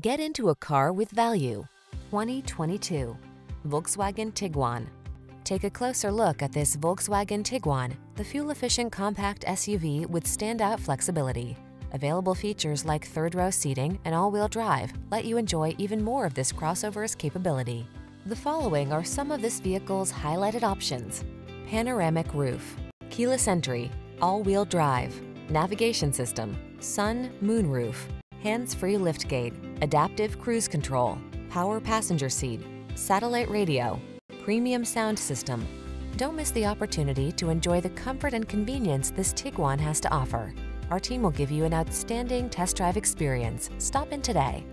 Get into a car with value. 2022 Volkswagen Tiguan. Take a closer look at this Volkswagen Tiguan, the fuel-efficient compact SUV with standout flexibility. Available features like third-row seating and all-wheel drive let you enjoy even more of this crossover's capability. The following are some of this vehicle's highlighted options. Panoramic roof, keyless entry, all-wheel drive, navigation system, sun, moon roof, hands-free liftgate, adaptive cruise control, power passenger seat, satellite radio, premium sound system. Don't miss the opportunity to enjoy the comfort and convenience this Tiguan has to offer. Our team will give you an outstanding test drive experience. Stop in today.